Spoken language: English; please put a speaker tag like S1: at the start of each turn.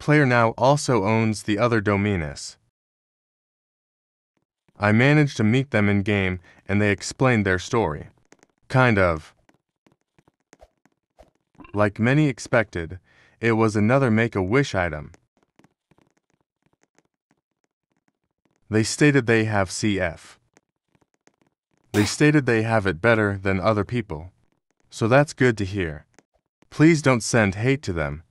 S1: Player now also owns the other Dominus. I managed to meet them in game and they explained their story. Kind of. Like many expected, it was another Make a Wish item. They stated they have CF. They stated they have it better than other people. So that's good to hear. Please don't send hate to them.